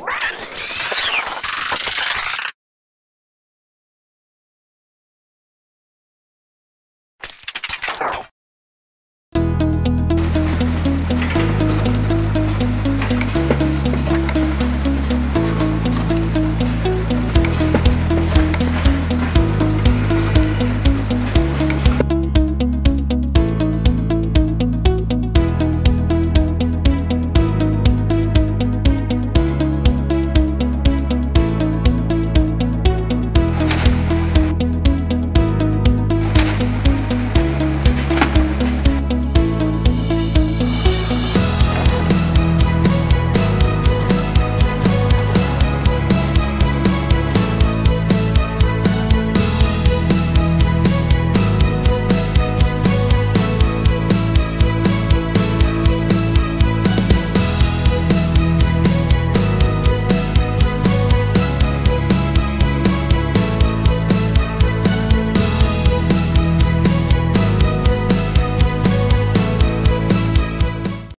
Wow.